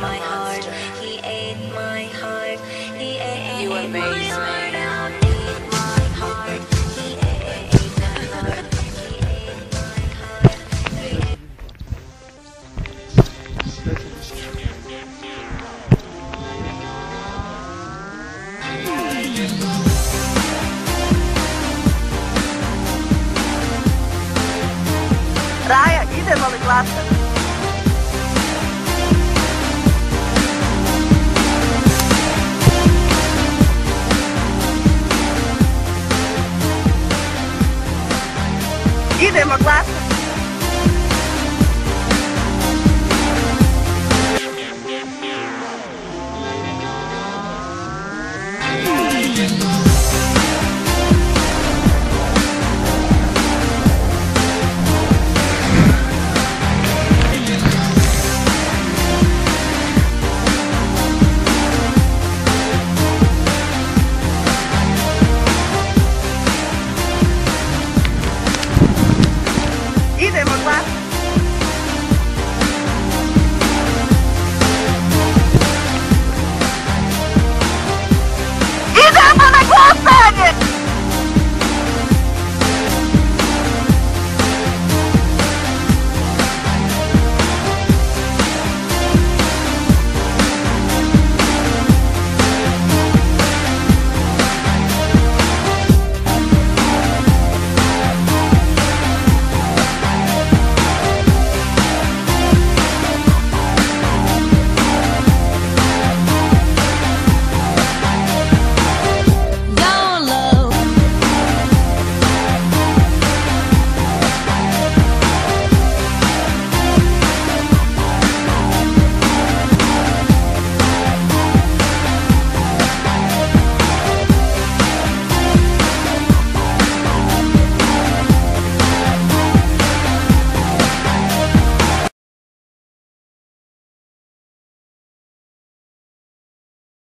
my heart. He ate my heart. He ate you amaze me. Raya, idemo li glasati? Give him a glass